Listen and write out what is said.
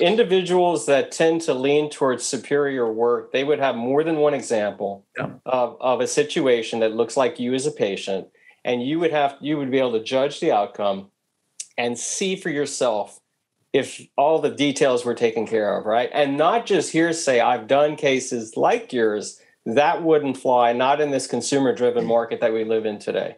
individuals that tend to lean towards superior work, they would have more than one example Yeah. of, of a situation that looks like you as a patient, and you would have you would be able to judge the outcome and see for yourself if all the details were taken care of, right? And not just hearsay, I've done cases like yours. That wouldn't fly, not in this consumer driven market that we live in today.